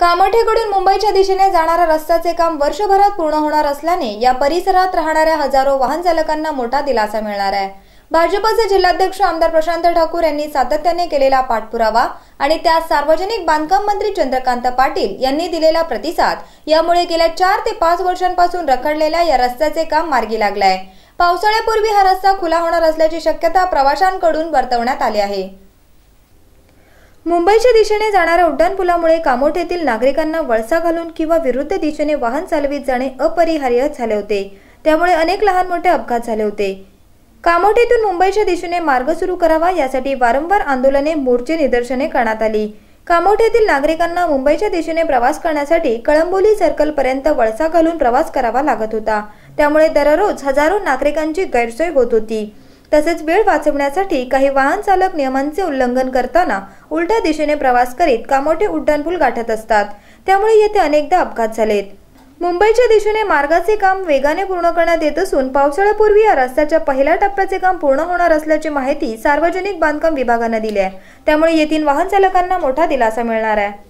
कामठेकडून मुंबईच्या दिशेने जाणाऱ्या रस्त्याचे काम वर्षभरात पूर्ण होणार असल्याने या परिसरात राहणाऱ्या हजारो वाहन चालकांना मोठा दिलासा मिळणार आहे. भाजपचे जिल्हाध्यक्ष आमदार प्रशांत ठाकूर यांनी सातत्याने केलेला पाठपुरावा आणि त्यात सार्वजनिक बांधकाम मंत्री चंद्रकांत पाटील यांनी दिलेला प्रतिसाद यामुळे गेल्या चार ते पाच वर्षांपासून रखडलेल्या या रस्त्याचे काम मार्गी लागलंय. पावसाळ्यापूर्वी हा रस्ता खुला होणार असल्याची शक्यता प्रवाशांकडून वर्तवण्यात आली आहे. मुंबईच्या दिशेने जाणाऱ्या उड्डाणपुलामुळे कामोठेतील नागरिकांना वळसा घालून किंवा विरुद्ध दिशेने वाहन चालवित जाणे अपरिहार्य झाले होते. त्यामुळे अनेक लहान मोठे अपघात झाले होते. कामोठेतून मुंबईच्या दिशेने मार्ग सुरू करावा यासाठी वारंवार आंदोलने मोर्चे निदर्शने करण्यात आली. कामोठेतील नागरिकांना मुंबईच्या दिशेने प्रवास करण्यासाठी कळंबोली सर्कल पर्यंत वळसा घालून प्रवास करावा लागत होता. त्यामुळे दररोज हजारो नागरिकांची गैरसोय होत होती. तसेच वेळ वाचवण्यासाठी काही वाहन चालक नियमांचे उल्लंघन करताना उलट्या दिशेने प्रवास करीत कामोठे उड्डाणपूल गाठत असतात. त्यामुळे येथे अनेकदा अपघात झालेत. मुंबईच्या दिशेने मार्गाचे काम वेगाने पूर्ण करण्यात येत असून पावसाळ्यापूर्वी या रस्त्याच्या पहिल्या टप्प्याचे काम पूर्ण होणार असल्याची माहिती सार्वजनिक बांधकाम विभागानं दिली आहे. त्यामुळे येथील वाहन चालकांना मोठा दिलासा मिळणार आहे.